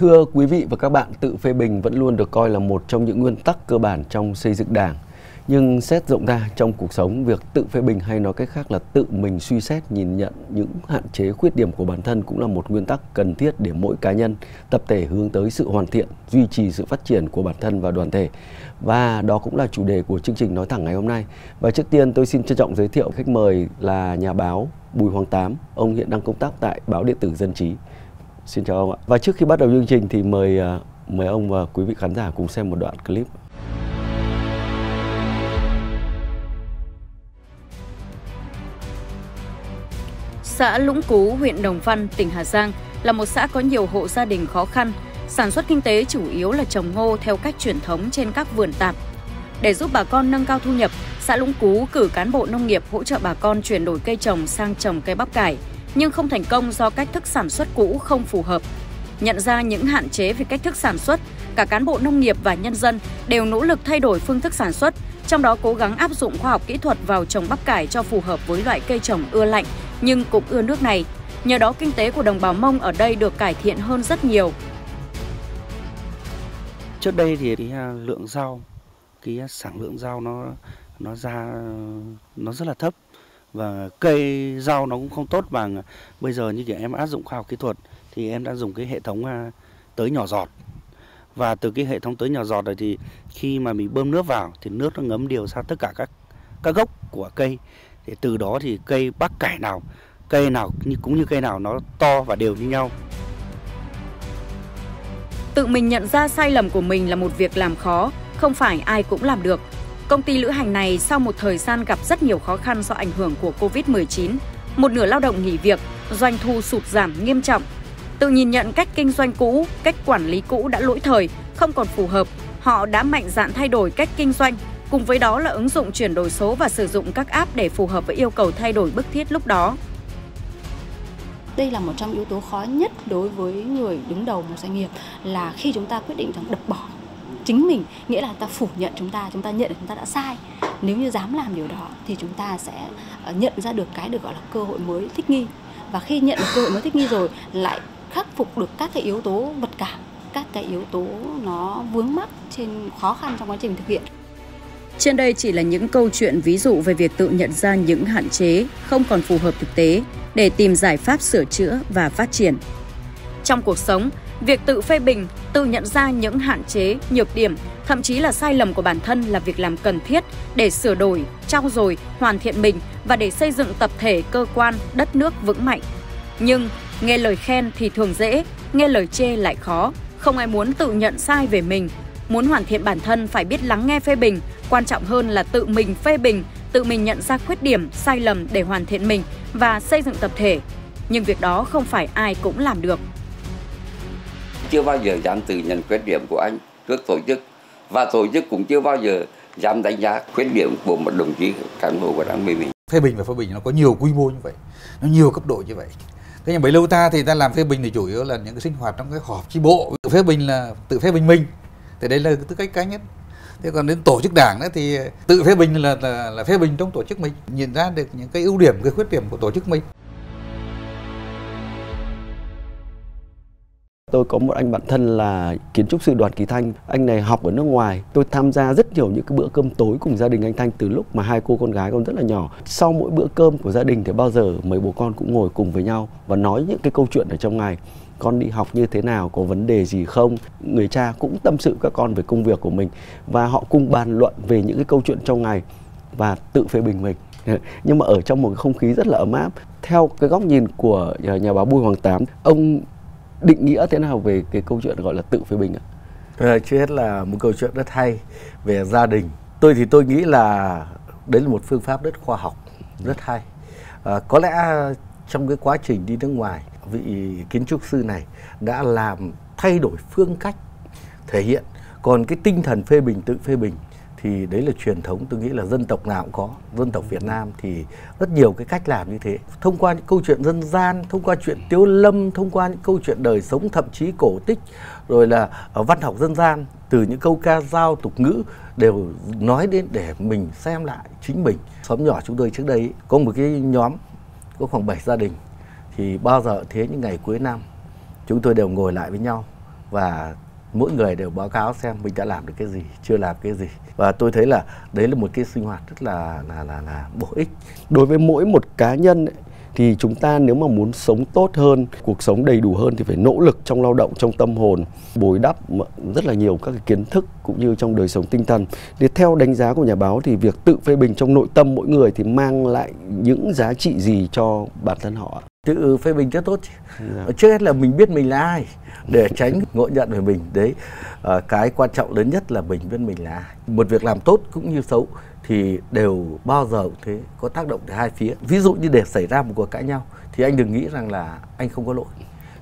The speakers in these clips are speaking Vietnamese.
Thưa quý vị và các bạn, tự phê bình vẫn luôn được coi là một trong những nguyên tắc cơ bản trong xây dựng Đảng. Nhưng xét rộng ra trong cuộc sống, việc tự phê bình hay nói cách khác là tự mình suy xét nhìn nhận những hạn chế khuyết điểm của bản thân cũng là một nguyên tắc cần thiết để mỗi cá nhân, tập thể hướng tới sự hoàn thiện, duy trì sự phát triển của bản thân và đoàn thể. Và đó cũng là chủ đề của chương trình Nói thẳng ngày hôm nay. Và trước tiên tôi xin trân trọng giới thiệu khách mời là nhà báo Bùi Hoàng Tám. Ông hiện đang công tác tại báo điện tử Dân Trí. Xin chào ông ạ. Và trước khi bắt đầu chương trình thì mời à, mời ông và quý vị khán giả cùng xem một đoạn clip. Xã Lũng Cú, huyện Đồng Văn, tỉnh Hà Giang là một xã có nhiều hộ gia đình khó khăn. Sản xuất kinh tế chủ yếu là trồng ngô theo cách truyền thống trên các vườn tạp. Để giúp bà con nâng cao thu nhập, xã Lũng Cú cử cán bộ nông nghiệp hỗ trợ bà con chuyển đổi cây trồng sang trồng cây bắp cải, nhưng không thành công do cách thức sản xuất cũ không phù hợp. Nhận ra những hạn chế về cách thức sản xuất, cả cán bộ nông nghiệp và nhân dân đều nỗ lực thay đổi phương thức sản xuất, trong đó cố gắng áp dụng khoa học kỹ thuật vào trồng bắp cải cho phù hợp với loại cây trồng ưa lạnh nhưng cũng ưa nước này. Nhờ đó kinh tế của đồng bào Mông ở đây được cải thiện hơn rất nhiều. Trước đây thì cái à, lượng rau, cái à, sản lượng rau nó nó ra nó rất là thấp và cây rau nó cũng không tốt bằng. Bây giờ như kiểu em áp dụng khoa học kỹ thuật thì em đã dùng cái hệ thống à, tưới tới nhỏ giọt. Và từ cái hệ thống tới nhỏ giọt này thì khi mà mình bơm nước vào thì nước nó ngấm đều ra tất cả các các gốc của cây. Thì từ đó thì cây bắp cải nào cây nào cũng như cây nào nó to và đều như nhau. Tự mình nhận ra sai lầm của mình là một việc làm khó, không phải ai cũng làm được. Công ty lữ hành này sau một thời gian gặp rất nhiều khó khăn do ảnh hưởng của Covid-19, một nửa lao động nghỉ việc, doanh thu sụt giảm nghiêm trọng. Tự nhìn nhận cách kinh doanh cũ, cách quản lý cũ đã lỗi thời, không còn phù hợp, họ đã mạnh dạn thay đổi cách kinh doanh, cùng với đó là ứng dụng chuyển đổi số và sử dụng các app để phù hợp với yêu cầu thay đổi bức thiết lúc đó. Đây là một trong yếu tố khó nhất đối với người đứng đầu một doanh nghiệp là khi chúng ta quyết định rằng đập bỏ chính mình nghĩa là ta phủ nhận chúng ta chúng ta nhận chúng ta đã sai. Nếu như dám làm điều đó thì chúng ta sẽ ờ, nhận ra được cái được gọi là cơ hội mới thích nghi. Và khi nhận được cơ hội mới thích nghi rồi lại khắc phục được các cái yếu tố vật cảm các cái yếu tố nó vướng mắc trên khó khăn trong quá trình thực hiện. Trên đây chỉ là những câu chuyện ví dụ về việc tự nhận ra những hạn chế không còn phù hợp thực tế để tìm giải pháp sửa chữa và phát triển. Trong cuộc sống, việc tự phê bình, tự nhận ra những hạn chế, nhược điểm, thậm chí là sai lầm của bản thân là việc làm cần thiết để sửa đổi, trau dồi, hoàn thiện mình và để xây dựng tập thể, cơ quan, đất nước vững mạnh. Nhưng nghe lời khen thì thường dễ, nghe lời chê lại khó. Không ai muốn tự nhận sai về mình. Muốn hoàn thiện bản thân phải biết lắng nghe phê bình, quan trọng hơn là tự mình phê bình, tự mình nhận ra khuyết điểm, sai lầm để hoàn thiện mình và xây dựng tập thể. Nhưng việc đó không phải ai cũng làm được chưa bao giờ dám tự nhận khuyết điểm của anh trước tổ chức. Và tổ chức cũng chưa bao giờ dám đánh giá khuyết điểm của một đồng chí cán bộ của đảng mình phê bình và phê bình nó có nhiều quy mô như vậy nó nhiều cấp độ như vậy. Thế nhưng bấy lâu ta thì ta làm phê bình thì chủ yếu là những cái sinh hoạt trong cái họp chi bộ tự phê bình là tự phê bình mình thì đây là tư cách cá nhân. Thế còn đến tổ chức đảng đấy thì tự phê bình là, là là phê bình trong tổ chức mình nhìn ra được những cái ưu điểm cái khuyết điểm của tổ chức mình. Tôi có một anh bạn thân là kiến trúc sư Đoàn Kỳ Thanh. Anh này học ở nước ngoài. Tôi tham gia rất nhiều những cái bữa cơm tối cùng gia đình anh Thanh từ lúc mà hai cô con gái còn rất là nhỏ. Sau mỗi bữa cơm của gia đình thì bao giờ mấy bố con cũng ngồi cùng với nhau và nói những cái câu chuyện ở trong ngày. Con đi học như thế nào, có vấn đề gì không? Người cha cũng tâm sự các con về công việc của mình và họ cùng bàn luận về những cái câu chuyện trong ngày và tự phê bình mình nhưng mà ở trong một không khí rất là ấm áp theo cái góc nhìn của nhà, nhà báo Bùi Hoàng Tám ông định nghĩa thế nào về cái câu chuyện gọi là tự phê bình ạ? À, Trước hết là một câu chuyện rất hay về gia đình. Tôi thì tôi nghĩ là đấy là một phương pháp rất khoa học, rất hay. À, có lẽ trong cái quá trình đi nước ngoài, vị kiến trúc sư này đã làm thay đổi phương cách thể hiện. Còn cái tinh thần phê bình, tự phê bình thì đấy là truyền thống tôi nghĩ là dân tộc nào cũng có, dân tộc Việt Nam thì rất nhiều cái cách làm như thế. Thông qua những câu chuyện dân gian, thông qua chuyện tiếu lâm, thông qua những câu chuyện đời sống thậm chí cổ tích, rồi là ờ, văn học dân gian, từ những câu ca dao tục ngữ đều nói đến để mình xem lại chính mình. Xóm nhỏ chúng tôi trước đây có một cái nhóm, có khoảng 7 gia đình, thì bao giờ thế những ngày cuối năm, chúng tôi đều ngồi lại với nhau và mỗi người đều báo cáo xem mình đã làm được cái gì chưa làm cái gì. Và tôi thấy là đấy là một cái sinh hoạt rất là là là là bổ ích. Đối với mỗi một cá nhân ấy, thì chúng ta nếu mà muốn sống tốt hơn cuộc sống đầy đủ hơn thì phải nỗ lực trong lao động trong tâm hồn bồi đắp rất là nhiều các cái kiến thức cũng như trong đời sống tinh thần. Thì theo đánh giá của nhà báo thì việc tự phê bình trong nội tâm mỗi người thì mang lại những giá trị gì cho bản thân họ tự phê bình rất tốt dạ. trước hết là mình biết mình là ai để tránh ngộ nhận về mình. Đấy à, cái quan trọng lớn nhất là mình biết mình là ai. Một việc làm tốt cũng như xấu thì đều bao giờ cũng thế có tác động từ hai phía. Ví dụ như để xảy ra một cuộc cãi nhau thì anh đừng nghĩ rằng là anh không có lỗi.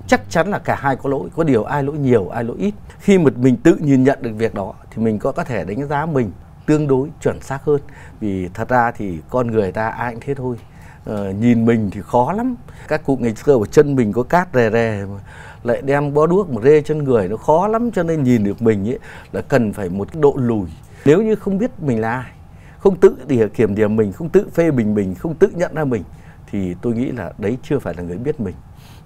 Chắc chắn là cả hai có lỗi có điều ai lỗi nhiều ai lỗi ít. Khi mà mình tự nhìn nhận được việc đó thì mình có có thể đánh giá mình tương đối chuẩn xác hơn. Vì thật ra thì con người ta ai cũng thế thôi ờ, nhìn mình thì khó lắm. Các cụ ngày xưa ở chân mình có cát rè rè mà lại đem bó đuốc một rê chân người nó khó lắm cho nên nhìn được mình ấy là cần phải một độ lùi. Nếu như không biết mình là ai không tự để kiểm điểm mình không tự phê bình mình không tự nhận ra mình thì tôi nghĩ là đấy chưa phải là người biết mình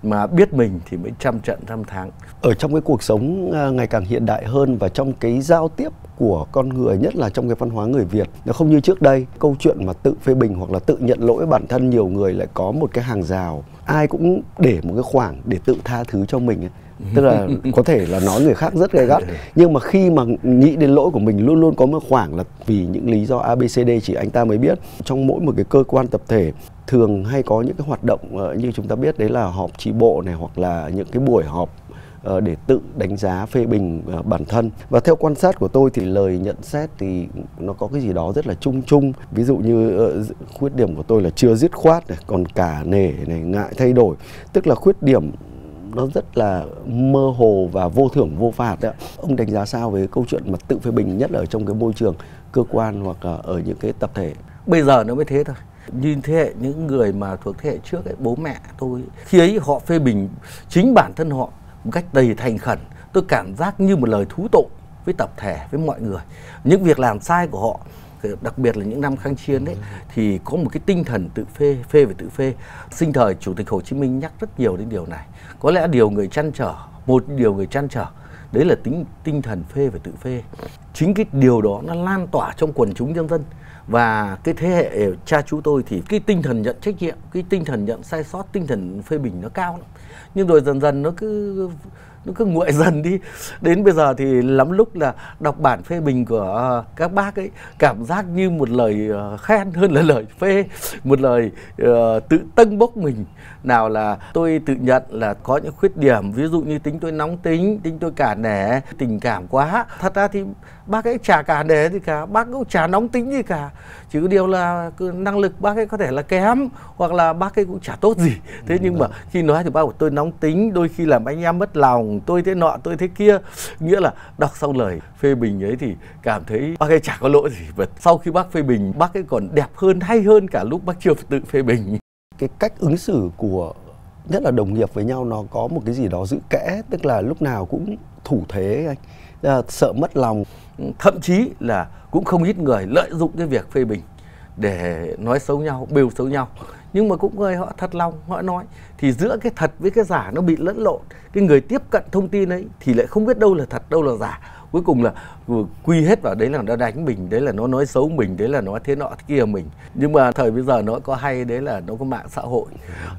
mà biết mình thì mới trăm trận trăm tháng ở trong cái cuộc sống à, ngày càng hiện đại hơn và trong cái giao tiếp của con người nhất là trong cái văn hóa người Việt nó không như trước đây câu chuyện mà tự phê bình hoặc là tự nhận lỗi bản thân nhiều người lại có một cái hàng rào. Ai cũng để một cái khoảng để tự tha thứ cho mình tức là có thể là nói người khác rất gay gắt nhưng mà khi mà nghĩ đến lỗi của mình luôn luôn có một khoảng là vì những lý do abcd chỉ anh ta mới biết. Trong mỗi một cái cơ quan tập thể thường hay có những cái hoạt động ờ, như chúng ta biết đấy là họp tri bộ này hoặc là những cái buổi họp ờ, để tự đánh giá phê bình ờ, bản thân. Và theo quan sát của tôi thì lời nhận xét thì nó có cái gì đó rất là chung chung. Ví dụ như khuyết điểm của tôi là chưa dứt khoát này, còn cả nể này, ngại thay đổi. Tức là khuyết điểm nó rất là mơ hồ và vô thưởng, vô phạt đấy ông đánh giá sao về câu chuyện mà tự phê bình nhất là ở trong cái môi trường, cơ quan hoặc là ở những cái tập thể? Bây giờ nó mới thế thôi như thế hệ những người mà thuộc thế hệ trước ấy, bố mẹ tôi khi ấy họ phê bình chính bản thân họ một cách đầy thành khẩn tôi cảm giác như một lời thú tội với tập thể với mọi người. Những việc làm sai của họ đặc biệt là những năm kháng chiến đấy thì có một cái tinh thần tự phê phê về tự phê. Sinh thời chủ tịch hồ chí minh nhắc rất nhiều đến điều này. Có lẽ điều người chăn trở một điều người chăn trở đấy là tính, tinh thần phê và tự phê. Chính cái điều đó nó lan tỏa trong quần chúng nhân dân. Và cái thế hệ cha chú tôi thì cái tinh thần nhận trách nhiệm, cái tinh thần nhận sai sót, tinh thần phê bình nó cao lắm. Nhưng rồi dần dần nó cứ nó cứ nguội dần đi. Đến bây giờ thì lắm lúc là đọc bản phê bình của uh, các bác ấy cảm giác như một lời uh, khen hơn là lời phê một lời uh, tự tâng bốc mình. Nào là tôi tự nhận là có những khuyết điểm ví dụ như tính tôi nóng tính tính tôi cả nể tình cảm quá. Thật ra thì bác ấy chả cả nể gì cả bác cũng chả nóng tính gì cả. Chỉ có điều là năng lực bác ấy có thể là kém hoặc là bác ấy cũng chả tốt gì. Thế nhưng mà khi nói thì bác của tôi nóng tính đôi khi làm anh em mất lòng tôi thế nọ tôi thế kia. Nghĩa là đọc xong lời phê bình ấy thì cảm thấy bác ấy chả có lỗi gì và sau khi bác phê bình bác ấy còn đẹp hơn hay hơn cả lúc bác chưa tự phê bình. Cái cách ứng xử của nhất là đồng nghiệp với nhau nó có một cái gì đó giữ kẽ tức là lúc nào cũng thủ thế anh. À, sợ mất lòng. Thậm chí là cũng không ít người lợi dụng cái việc phê bình để nói xấu nhau, bêu xấu nhau. Nhưng mà cũng người họ thật lòng, họ nói. Thì giữa cái thật với cái giả nó bị lẫn lộn. Cái người tiếp cận thông tin ấy thì lại không biết đâu là thật, đâu là giả cuối cùng là ừ, quy hết vào đấy là nó đánh mình đấy là nó nói xấu mình đấy là nó thế nọ thế kia mình. Nhưng mà thời bây giờ nó có hay đấy là nó có mạng xã hội.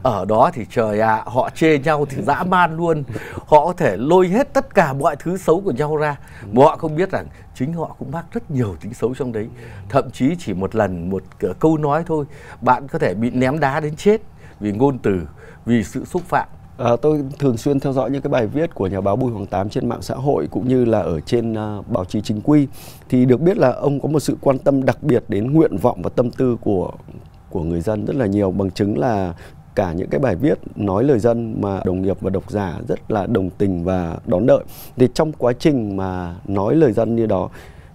Ở đó thì trời ạ à, họ chê nhau thì dã man luôn. Họ có thể lôi hết tất cả mọi thứ xấu của nhau ra. Mà họ không biết rằng chính họ cũng mắc rất nhiều tính xấu trong đấy. Thậm chí chỉ một lần một ờ, câu nói thôi bạn có thể bị ném đá đến chết vì ngôn từ vì sự xúc phạm. À, tôi thường xuyên theo dõi những cái bài viết của nhà báo Bùi Hoàng Tám trên mạng xã hội cũng như là ở trên uh, báo chí chính quy. Thì được biết là ông có một sự quan tâm đặc biệt đến nguyện vọng và tâm tư của của người dân rất là nhiều bằng chứng là cả những cái bài viết nói lời dân mà đồng nghiệp và độc giả rất là đồng tình và đón đợi. Thì trong quá trình mà nói lời dân như đó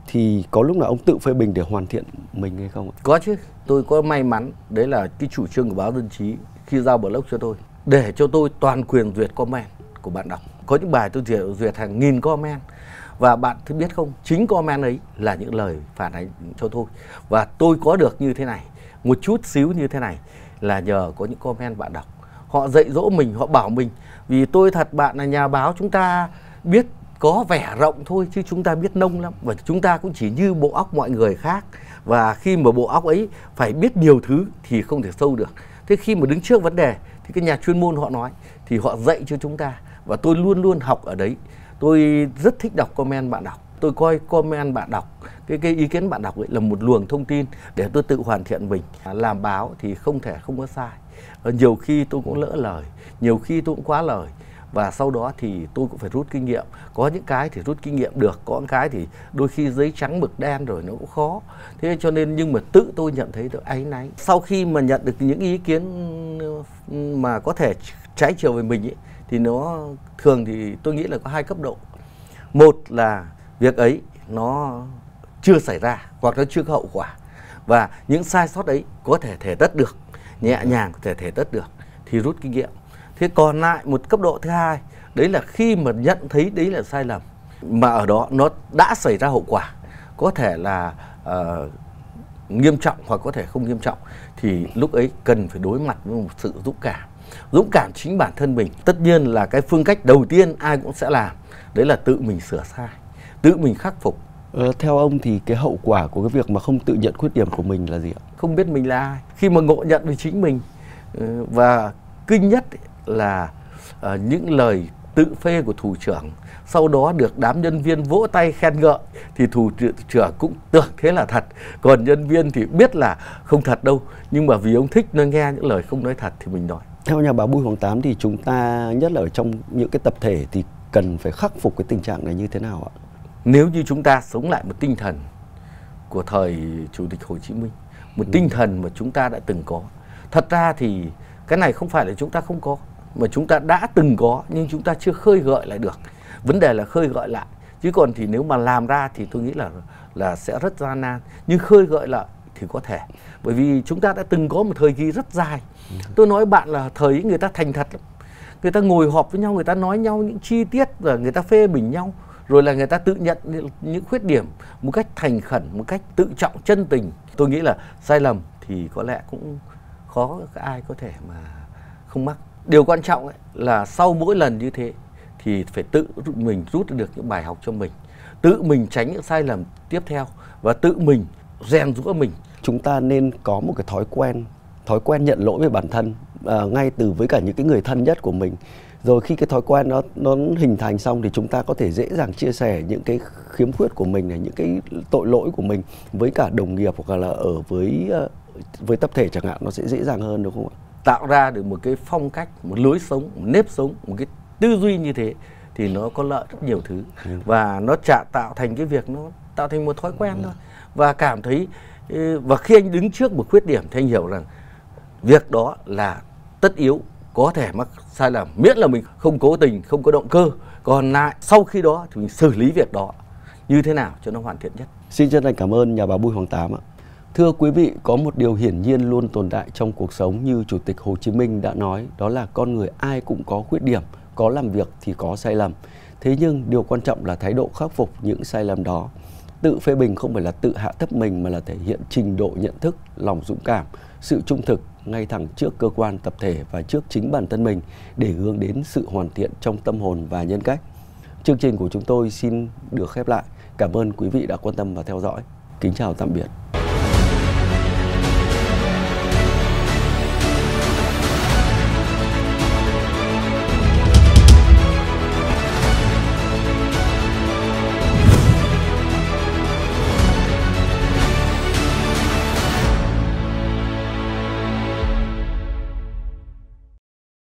thì có lúc nào ông tự phê bình để hoàn thiện mình hay không Có chứ, tôi có may mắn, đấy là cái chủ trương của báo dân trí khi giao blog cho tôi để cho tôi toàn quyền duyệt comment của bạn đọc. Có những bài tôi duyệt, duyệt hàng nghìn comment. Và bạn thứ biết không chính comment ấy là những lời phản ánh cho tôi. Và tôi có được như thế này một chút xíu như thế này là nhờ có những comment bạn đọc. Họ dạy dỗ mình họ bảo mình vì tôi thật bạn là nhà báo chúng ta biết có vẻ rộng thôi chứ chúng ta biết nông lắm. Và chúng ta cũng chỉ như bộ óc mọi người khác. Và khi mà bộ óc ấy phải biết nhiều thứ thì không thể sâu được. Thế khi mà đứng trước vấn đề thì cái nhà chuyên môn họ nói, thì họ dạy cho chúng ta. Và tôi luôn luôn học ở đấy. Tôi rất thích đọc comment bạn đọc. Tôi coi comment bạn đọc, cái cái ý kiến bạn đọc ấy là một luồng thông tin để tôi tự hoàn thiện mình. Làm báo thì không thể không có sai. Ờ, nhiều khi tôi cũng lỡ lời, nhiều khi tôi cũng quá lời. Và sau đó thì tôi cũng phải rút kinh nghiệm. Có những cái thì rút kinh nghiệm được, có những cái thì đôi khi giấy trắng mực đen rồi nó cũng khó. Thế cho nên nhưng mà tự tôi nhận thấy được áy náy sau khi mà nhận được những ý kiến mà có thể trái chiều về mình ấy, thì nó thường thì tôi nghĩ là có hai cấp độ. Một là việc ấy nó chưa xảy ra hoặc nó chưa có hậu quả và những sai sót ấy có thể thể tất được nhẹ nhàng có thể thể tất được thì rút kinh nghiệm. Thế còn lại một cấp độ thứ hai đấy là khi mà nhận thấy đấy là sai lầm mà ở đó nó đã xảy ra hậu quả có thể là uh, nghiêm trọng hoặc có thể không nghiêm trọng thì lúc ấy cần phải đối mặt với một sự dũng cảm. Dũng cảm chính bản thân mình. Tất nhiên là cái phương cách đầu tiên ai cũng sẽ làm đấy là tự mình sửa sai tự mình khắc phục. Ờ, theo ông thì cái hậu quả của cái việc mà không tự nhận khuyết điểm của mình là gì ạ? Không biết mình là ai. Khi mà ngộ nhận về chính mình ờ, và kinh nhất là uh, những lời tự phê của thủ trưởng sau đó được đám nhân viên vỗ tay khen ngợi thì thủ trưởng cũng tưởng thế là thật còn nhân viên thì biết là không thật đâu nhưng mà vì ông thích nó nghe những lời không nói thật thì mình nói theo nhà báo Bùi Hoàng Tám thì chúng ta nhất là ở trong những cái tập thể thì cần phải khắc phục cái tình trạng này như thế nào ạ? Nếu như chúng ta sống lại một tinh thần của thời Chủ tịch Hồ Chí Minh, một ừ. tinh thần mà chúng ta đã từng có. Thật ra thì cái này không phải là chúng ta không có, mà chúng ta đã từng có nhưng chúng ta chưa khơi gợi lại được. Vấn đề là khơi gợi lại. Chứ còn thì nếu mà làm ra thì tôi nghĩ là là sẽ rất gian nan. Nhưng khơi gợi lại thì có thể. Bởi vì chúng ta đã từng có một thời kỳ rất dài. Tôi nói bạn là thời người ta thành thật lắm người ta ngồi họp với nhau, người ta nói nhau những chi tiết và người ta phê bình nhau rồi là người ta tự nhận những khuyết điểm một cách thành khẩn, một cách tự trọng, chân tình tôi nghĩ là sai lầm thì có lẽ cũng khó, ai có thể mà không mắc điều quan trọng ấy là sau mỗi lần như thế thì phải tự mình rút được những bài học cho mình. Tự mình tránh những sai lầm tiếp theo và tự mình rèn rũa mình. Chúng ta nên có một cái thói quen thói quen nhận lỗi về bản thân à, ngay từ với cả những cái người thân nhất của mình. Rồi khi cái thói quen nó nó hình thành xong thì chúng ta có thể dễ dàng chia sẻ những cái khiếm khuyết của mình này những cái tội lỗi của mình với cả đồng nghiệp hoặc là ở với à, với tập thể chẳng hạn nó sẽ dễ dàng hơn đúng không ạ? Tạo ra được một cái phong cách một lối sống một nếp sống một cái tư duy như thế thì nó có lợi rất nhiều thứ. Ừ. và nó trả tạo thành cái việc nó tạo thành một thói quen ừ. thôi. Và cảm thấy và khi anh đứng trước một khuyết điểm thì anh hiểu rằng việc đó là tất yếu có thể mắc sai lầm miễn là mình không cố tình không có động cơ. Còn lại sau khi đó thì mình xử lý việc đó như thế nào cho nó hoàn thiện nhất. Xin chân thành cảm ơn nhà báo bùi hoàng tám ạ thưa quý vị, có một điều hiển nhiên luôn tồn tại trong cuộc sống như chủ tịch hồ chí minh đã nói, đó là con người ai cũng có khuyết điểm, có làm việc thì có sai lầm thế nhưng điều quan trọng là thái độ khắc phục những sai lầm đó tự phê bình không phải là tự hạ thấp mình mà là thể hiện trình độ nhận thức, lòng dũng cảm, sự trung thực ngay thẳng trước cơ quan tập thể và trước chính bản thân mình để hướng đến sự hoàn thiện trong tâm hồn và nhân cách. Chương trình của chúng tôi xin được khép lại. Cảm ơn quý vị đã quan tâm và theo dõi. Kính chào tạm biệt.